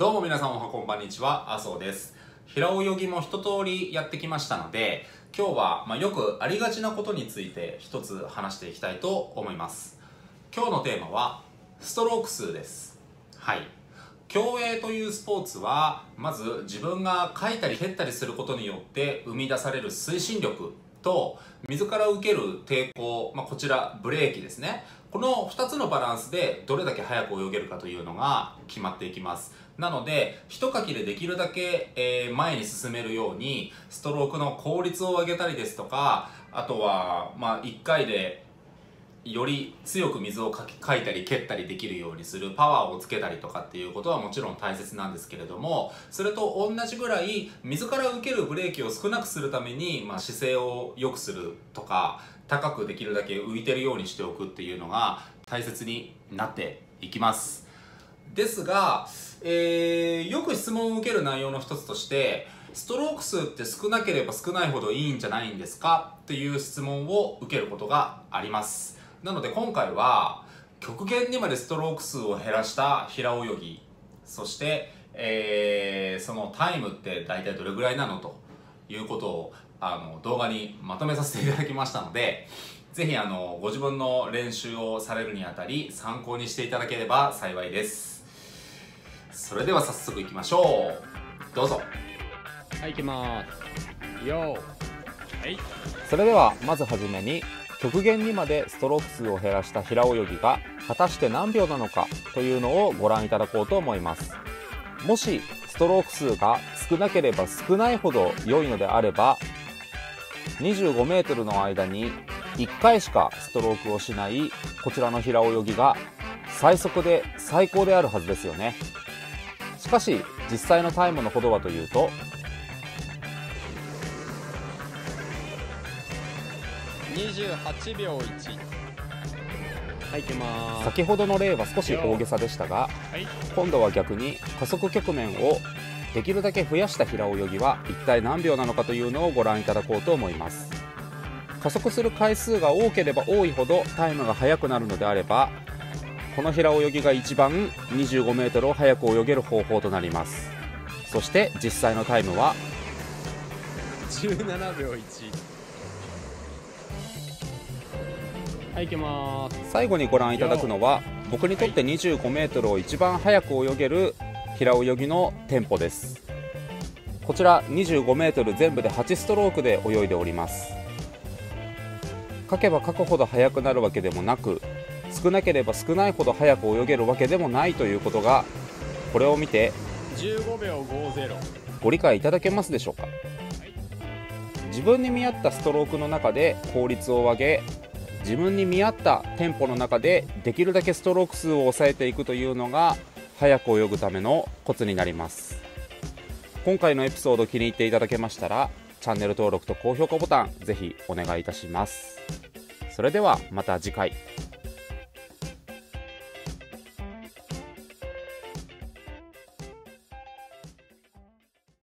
どうも皆さんおはこんばんにちは、麻生です。平泳ぎも一通りやってきましたので、今日は、ま、よくありがちなことについて一つ話していきたいと思います。今日のテーマは、ストローク数です。はい。競泳というスポーツは、まず自分が書いたり蹴ったりすることによって生み出される推進力と、水から受ける抵抗、まあ、こちらブレーキですね。この2つのバランスでどれだけ速く泳げるかというのが決まっていきます。なので、一かきでできるだけ、えー前に進めるように、ストロークの効率を上げたりですとか、あとは、まあ、1回でより強く水をかきかいたり蹴ったりできるようにするパワーをつけたりとかっていうことはもちろん大切なんですけれどもそれと同じぐらい水から受けるブレーキを少なくするために、まあ、姿勢を良くするとか高くできるだけ浮いてるようにしておくっていうのが大切になっていきます。ですが、えーよく質問を受ける内容の一つとしてストローク数って少なければ少ないほどいいんじゃないんですかっていう質問を受けることがあります。なので今回は極限にまでストローク数を減らした平泳ぎそして、えーそのタイムって大体どれぐらいなのということをあの動画にまとめさせていただきましたので ぜひあのご自分の練習をされるにあたり参考にしていただければ幸いですそれでは早速いきましょうどうぞはい、行きます。よー。はい。それではまずはじめに極限にまでストローク数を減らした平泳ぎが果たして何秒なのかというのをご覧いただこうと思います。もしストローク数が少なければ少ないほど良いのであれば 25m の間に1回しかストロークをしないこちらの平泳ぎが最速で最高であるはずですよね。しかし実際のタイムのほどはというと28秒1。はい、行きます。先ほどの例は少し大げさでしたがはい。今度は逆に加速局面をできるだけ増やした平泳ぎは一体何秒なのかというのをご覧いただこうと思います加速する回数が多ければ多いほどタイムが速くなるのであればこの平泳ぎが一番 25m を速く泳げる方法となりますそして実際のタイムは？17秒1。はい、行きます。最後にご覧いただくのは僕にとって 25m を一番速く泳げる平泳ぎのテンポですこちら 25m 全部で8ストロークで泳いでおります書けば書くほど速くなるわけでもなく少なければ少ないほど速く泳げるわけでもないということがこれを見て15秒50。ご理解いただけますでしょうか？自分に見合ったストロークの中で効率を上げ自分に見合ったテンポの中でできるだけストローク数を抑えていくというのが速く泳ぐためのコツになります。今回のエピソード気に入っていただけましたらチャンネル登録と高評価ボタンぜひお願いいたします。それではまた次回。